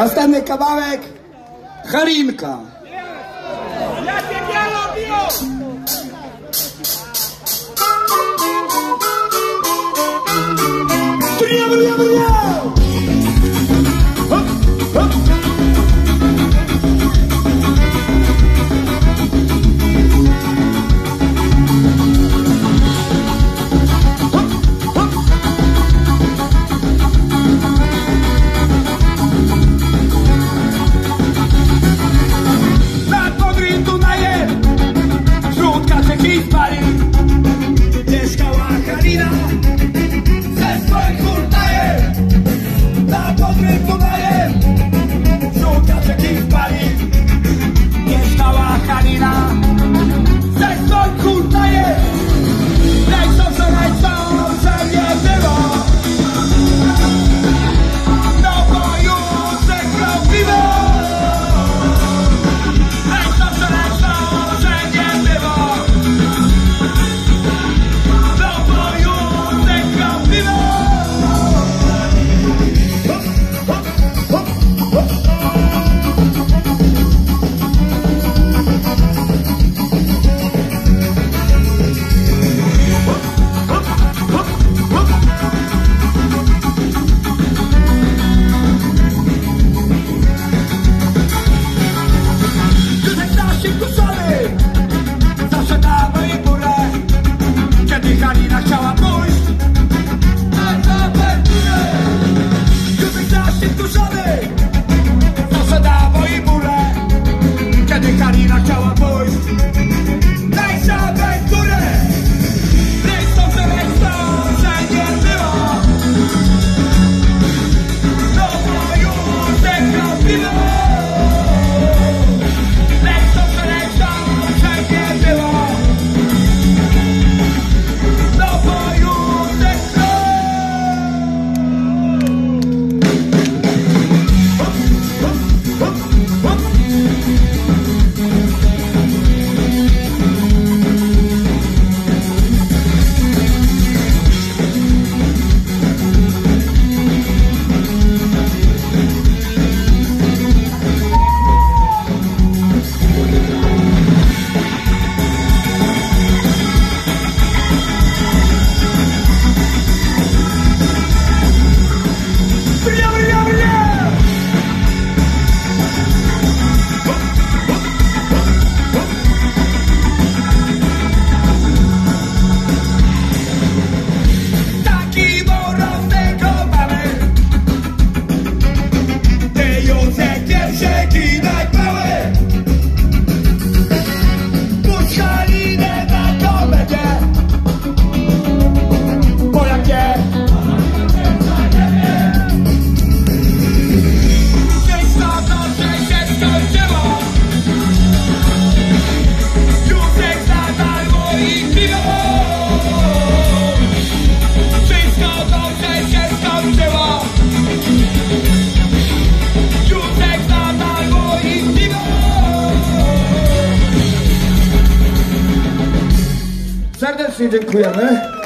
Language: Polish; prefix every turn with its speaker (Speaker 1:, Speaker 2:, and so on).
Speaker 1: Następny kawałek
Speaker 2: Harimka. Biało! sin tus
Speaker 1: serdecznie dziękujemy.